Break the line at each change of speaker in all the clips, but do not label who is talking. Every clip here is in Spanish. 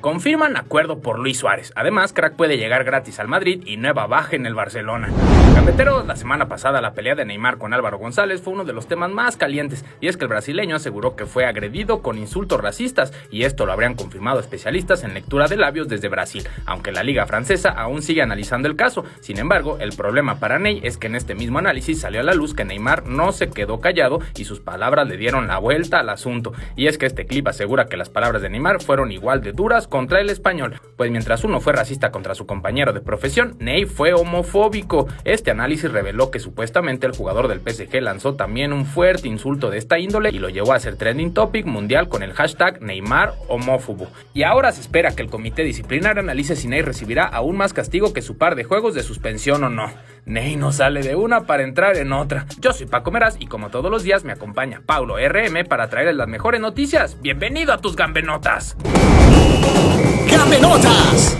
Confirman acuerdo por Luis Suárez. Además, Crack puede llegar gratis al Madrid y nueva baja en el Barcelona. Cambetero, la semana pasada la pelea de Neymar con Álvaro González fue uno de los temas más calientes y es que el brasileño aseguró que fue agredido con insultos racistas y esto lo habrían confirmado especialistas en lectura de labios desde Brasil, aunque la liga francesa aún sigue analizando el caso. Sin embargo, el problema para Ney es que en este mismo análisis salió a la luz que Neymar no se quedó callado y sus palabras le dieron la vuelta al asunto. Y es que este clip asegura que las palabras de Neymar fueron igual de duras contra el español, pues mientras uno fue racista contra su compañero de profesión, Ney fue homofóbico. Este análisis reveló que supuestamente el jugador del PSG lanzó también un fuerte insulto de esta índole y lo llevó a ser trending topic mundial con el hashtag Neymar homófobo. Y ahora se espera que el comité disciplinario analice si Ney recibirá aún más castigo que su par de juegos de suspensión o no. Ney no sale de una para entrar en otra. Yo soy Paco Meraz y como todos los días me acompaña Paulo RM para traerles las mejores noticias. Bienvenido a tus gambenotas.
¡Gambenotas!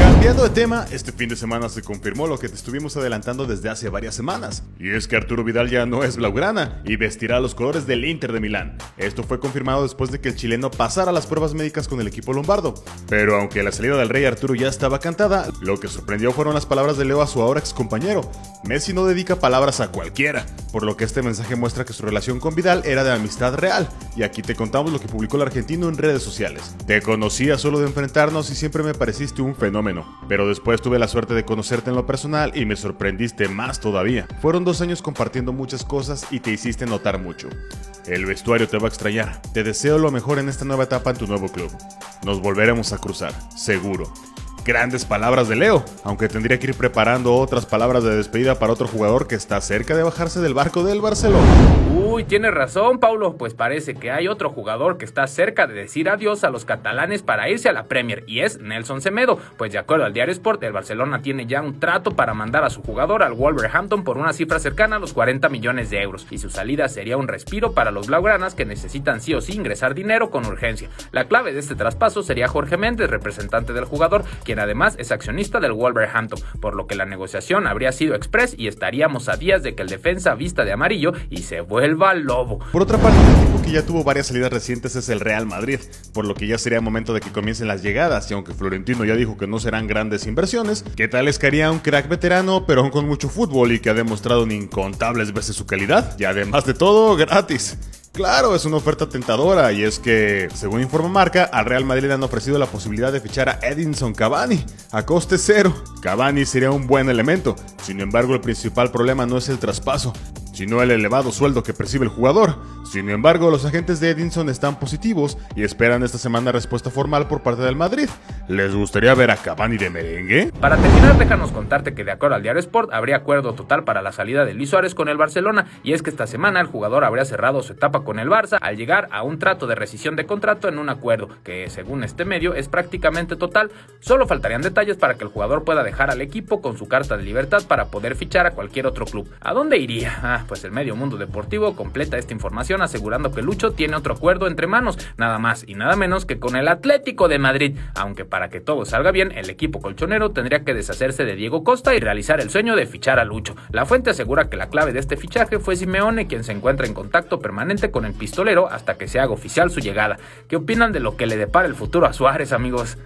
Cambiando de tema, este fin de semana se confirmó lo que te estuvimos adelantando desde hace varias semanas, y es que Arturo Vidal ya no es blaugrana y vestirá los colores del Inter de Milán. Esto fue confirmado después de que el chileno pasara las pruebas médicas con el equipo lombardo. Pero aunque la salida del rey Arturo ya estaba cantada, lo que sorprendió fueron las palabras de Leo a su ahora ex compañero. Messi no dedica palabras a cualquiera, por lo que este mensaje muestra que su relación con Vidal era de amistad real, y aquí te contamos lo que publicó el argentino en redes sociales. Te conocía solo de enfrentarnos y siempre me pareciste un fenómeno. Pero después tuve la suerte de conocerte en lo personal y me sorprendiste más todavía. Fueron dos años compartiendo muchas cosas y te hiciste notar mucho. El vestuario te va a extrañar. Te deseo lo mejor en esta nueva etapa en tu nuevo club. Nos volveremos a cruzar, seguro. Grandes palabras de Leo, aunque tendría que ir preparando otras palabras de despedida para otro jugador que está cerca de bajarse del barco del Barcelona.
Uy, tienes razón, Paulo, pues parece que hay otro jugador que está cerca de decir adiós a los catalanes para irse a la Premier, y es Nelson Semedo, pues de acuerdo al diario Sport, el Barcelona tiene ya un trato para mandar a su jugador al Wolverhampton por una cifra cercana a los 40 millones de euros, y su salida sería un respiro para los blaugranas que necesitan sí o sí ingresar dinero con urgencia. La clave de este traspaso sería Jorge Méndez, representante del jugador, quien además es accionista del Wolverhampton, por lo que la negociación habría sido express y estaríamos a días de que el defensa vista de amarillo y se vuelva lobo.
Por otra parte, el equipo que ya tuvo varias salidas recientes es el Real Madrid, por lo que ya sería momento de que comiencen las llegadas, y aunque Florentino ya dijo que no serán grandes inversiones, ¿qué tal es que haría un crack veterano, pero aún con mucho fútbol y que ha demostrado en incontables veces su calidad? Y además de todo, gratis. Claro, es una oferta tentadora y es que, según informa Marca, al Real Madrid le han ofrecido la posibilidad de fichar a Edinson Cavani a coste cero. Cavani sería un buen elemento, sin embargo el principal problema no es el traspaso, sino el elevado sueldo que percibe el jugador. Sin embargo, los agentes de Edinson están positivos y esperan esta semana respuesta formal por parte del Madrid. ¿Les gustaría ver a Cavani de merengue?
Para terminar, déjanos contarte que de acuerdo al diario Sport habría acuerdo total para la salida de Luis Suárez con el Barcelona y es que esta semana el jugador habría cerrado su etapa con el Barça al llegar a un trato de rescisión de contrato en un acuerdo que, según este medio, es prácticamente total. Solo faltarían detalles para que el jugador pueda dejar al equipo con su carta de libertad para poder fichar a cualquier otro club. ¿A dónde iría? Pues el medio mundo deportivo completa esta información asegurando que Lucho tiene otro acuerdo entre manos, nada más y nada menos que con el Atlético de Madrid, aunque para que todo salga bien, el equipo colchonero tendría que deshacerse de Diego Costa y realizar el sueño de fichar a Lucho. La fuente asegura que la clave de este fichaje fue Simeone, quien se encuentra en contacto permanente con el pistolero hasta que se haga oficial su llegada. ¿Qué opinan de lo que le depara el futuro a Suárez, amigos?